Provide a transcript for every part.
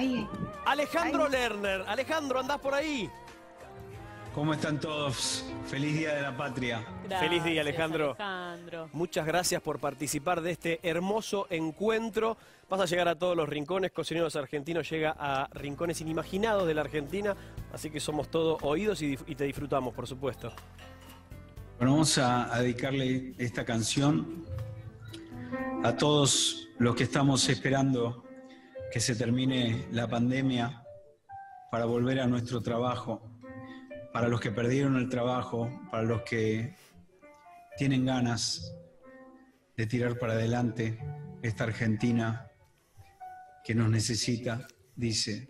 Ahí. Alejandro Lerner. Alejandro, ¿andás por ahí? ¿Cómo están todos? Feliz Día de la Patria. Feliz día, Alejandro. Alejandro. Muchas gracias por participar de este hermoso encuentro. Vas a llegar a todos los rincones. Cocineros Argentinos llega a rincones inimaginados de la Argentina. Así que somos todos oídos y, te disfrutamos, por supuesto. Bueno, vamos a, a dedicarle esta canción a todos los que estamos esperando que se termine la pandemia para volver a nuestro trabajo, para los que perdieron el trabajo, para los que tienen ganas de tirar para adelante esta Argentina que nos necesita, dice.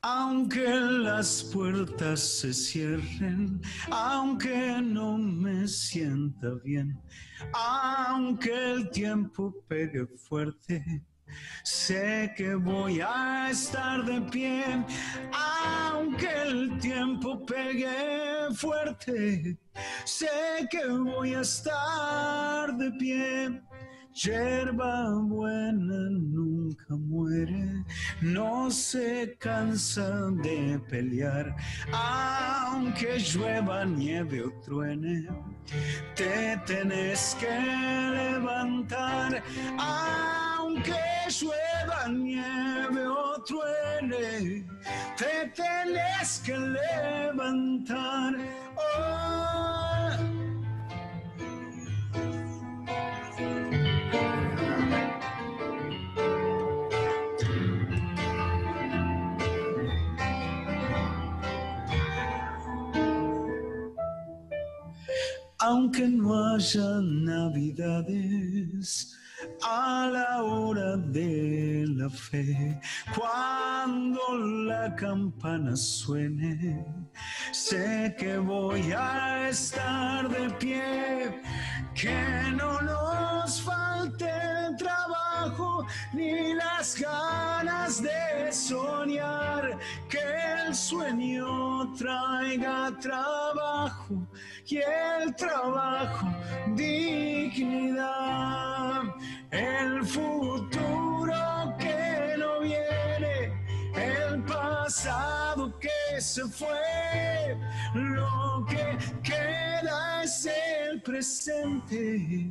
Aunque las puertas se cierren, aunque no me sienta bien, aunque el tiempo pegue fuerte, sé que voy a estar de pie, aunque el tiempo pegue fuerte, sé que voy a estar de pie. Yerba buena nunca muere, no se cansa de pelear, aunque llueva, nieve o truene, te tenés que levantar, aunque llueva, nieve o truene, te tenés que levantar. Oh. Aunque no haya navidades a la hora de la fe, cuando la campana suene, sé que voy a estar de pie, que no nos falte el trabajo ni las ganas de soñar, que el sueño traiga trabajo y el trabajo dignidad. El futuro que no viene, el pasado que se fue, lo que queda es el presente.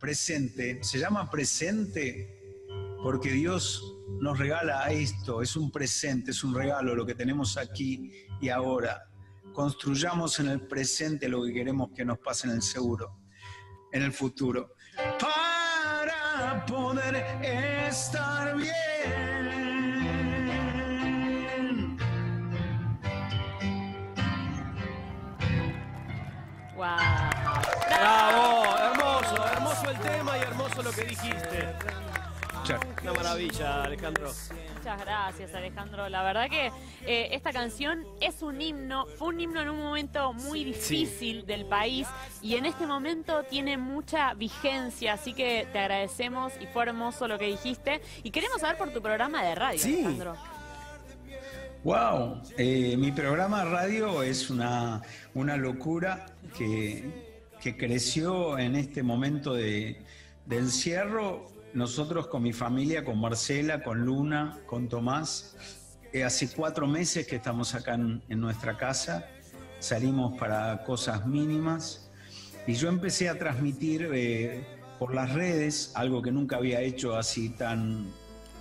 Presente, se llama presente porque Dios nos regala esto, es un presente, es un regalo lo que tenemos aquí y ahora. Construyamos en el presente lo que queremos que nos pase en el seguro, en el futuro, para poder estar bien. Wow. ¡Bravo! Hermoso, hermoso el tema y hermoso lo que dijiste. Chao. Una maravilla, Alejandro. Muchas gracias, Alejandro. La verdad que eh, esta canción es un himno, fue un himno en un momento muy difícil del país y en este momento tiene mucha vigencia, así que te agradecemos y fue hermoso lo que dijiste. Y queremos saber por tu programa de radio, Sí. Alejandro. Wow, eh, mi programa de radio es una, una locura que, que creció en este momento de, de encierro. Nosotros con mi familia, con Marcela, con Luna, con Tomás, eh, hace cuatro meses que estamos acá en, nuestra casa, salimos para cosas mínimas. Y yo empecé a transmitir eh, por las redes, algo que nunca había hecho así tan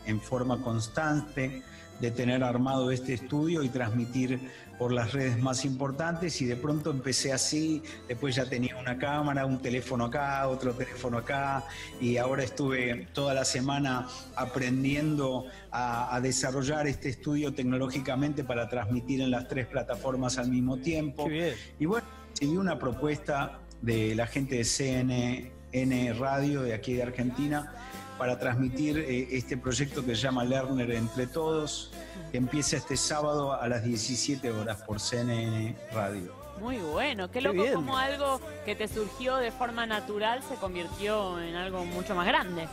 en forma constante, de tener armado este estudio y transmitir por las redes más importantes y de pronto empecé así, después ya tenía una cámara, un teléfono acá, otro teléfono acá y ahora estuve toda la semana aprendiendo a, a desarrollar este estudio tecnológicamente para transmitir en las tres plataformas al mismo tiempo. Y bueno, recibí una propuesta de la gente de CNN Radio de aquí de Argentina para transmitir eh, este proyecto que se llama Lerner Entre Todos, que empieza este sábado a las 17 horas por CNN Radio. Muy bueno, qué Qué loco bien. como algo que te surgió de forma natural se convirtió en algo mucho más grande.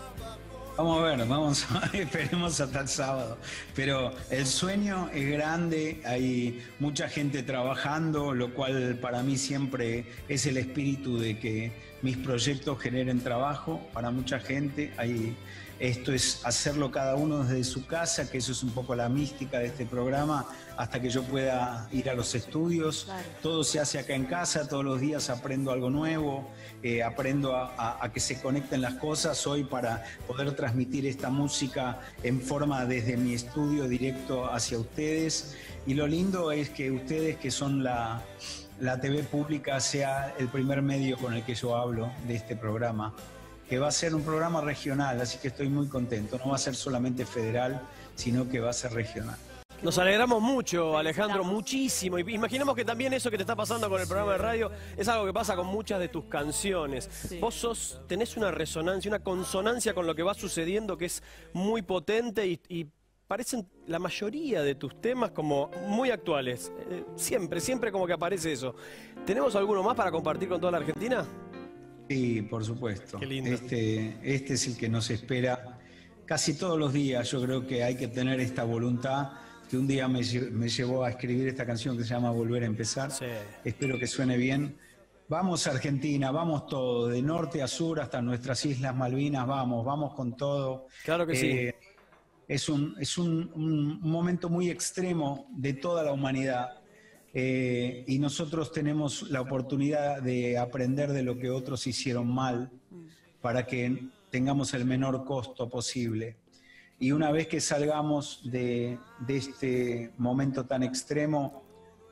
Vamos a ver, vamos esperemos hasta el sábado. Pero el sueño es grande, hay mucha gente trabajando, lo cual para mí siempre es el espíritu de que mis proyectos generen trabajo para mucha gente. Hay Esto es hacerlo cada uno desde su casa, que eso es un poco la mística de este programa, hasta que yo pueda ir a los estudios. Todo se hace acá en casa, todos los días aprendo algo nuevo, eh, aprendo a, que se conecten las cosas hoy para poder transmitir esta música en forma desde mi estudio directo hacia ustedes. Y lo lindo es que ustedes que son la, la TV pública sea el primer medio con el que yo hablo de este programa que va a ser un programa regional, así que estoy muy contento. No va a ser solamente federal, sino que va a ser regional. Nos alegramos mucho, Alejandro, muchísimo. Y imaginamos que también eso que te está pasando con el programa de radio es algo que pasa con muchas de tus canciones. Vos sos, tenés una resonancia, una consonancia con lo que va sucediendo que es muy potente y, parecen la mayoría de tus temas como muy actuales. Eh, siempre, siempre como que aparece eso. ¿Tenemos alguno más para compartir con toda la Argentina? Sí, por supuesto. Este, este es el que nos espera casi todos los días. Yo creo que hay que tener esta voluntad que un día me, llevó a escribir esta canción que se llama Volver a empezar. Espero que suene bien. Vamos a Argentina, vamos todo, de norte a sur hasta nuestras Islas Malvinas, vamos, vamos con todo. Claro que sí. Eh, es un, es un momento muy extremo de toda la humanidad eh, y nosotros tenemos la oportunidad de aprender de lo que otros hicieron mal para que tengamos el menor costo posible. Y una vez que salgamos de, de este momento tan extremo,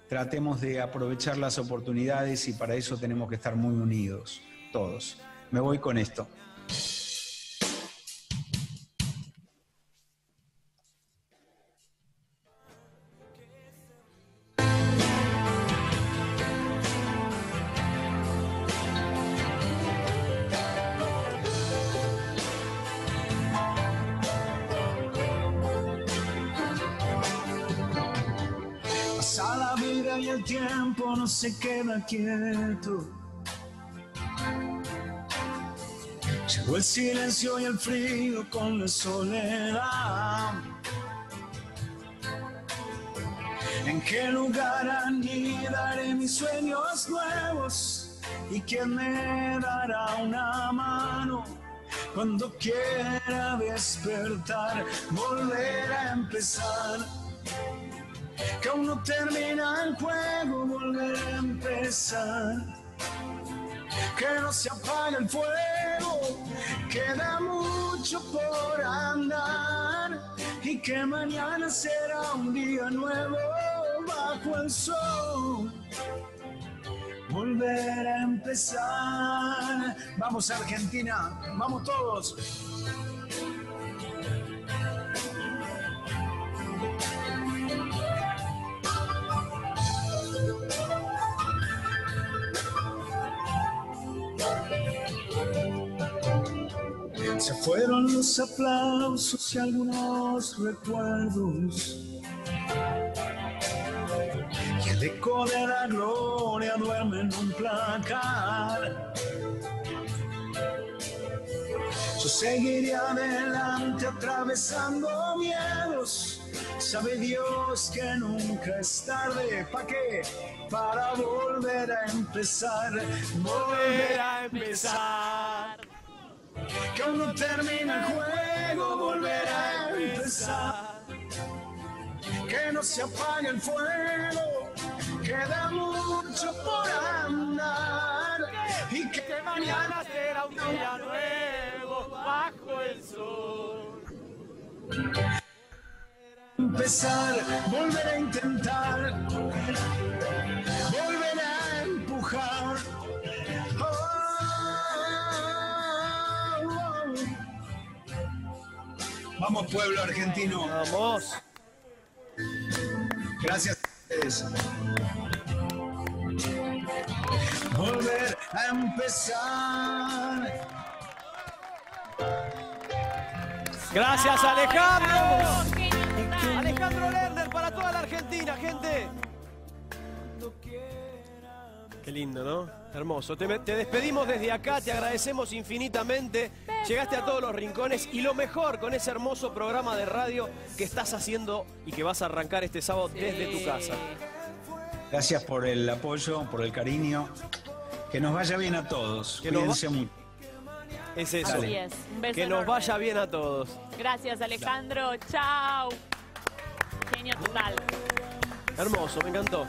tratemos de aprovechar las oportunidades y para eso tenemos que estar muy unidos, todos. Me voy con esto. Se queda quieto. Llegó el silencio y el frío con la soledad. ¿En qué lugar anidaré mis sueños nuevos? ¿Y quién me dará una mano? Cuando quiera despertar, volver a empezar no termina el juego, volver a empezar. Que no se apague el fuego, queda mucho por andar y que mañana será un día nuevo bajo el sol. Volver a empezar. Vamos Argentina, vamos todos. Se fueron los aplausos y algunos recuerdos. Y el eco de la gloria duerme en un placar. Yo seguiré adelante atravesando miedos. Sabe Dios que nunca es tarde. ¿Para qué? Para volver a empezar. Volver a empezar que aún no termina el juego, volver a empezar. Que no se apague el fuego, queda mucho por andar. Y que, mañana será un día nuevo bajo el sol. Empezar, volver a intentar, Vamos pueblo argentino. Vamos. Gracias a ustedes. Volver a empezar. Gracias Alejandro. Alejandro Lerner para toda la Argentina, gente. Lindo, ¿no? Hermoso. Te, despedimos desde acá, te agradecemos infinitamente. Llegaste a todos los rincones y lo mejor con ese hermoso programa de radio que estás haciendo y que vas a arrancar este sábado desde tu casa. Gracias por el apoyo, por el cariño. Que nos vaya bien a todos. Cuídense mucho. Es eso. Así es. Un beso Que nos vaya bien a todos. Gracias, Alejandro. Chao. Genio total. Hermoso, me encantó.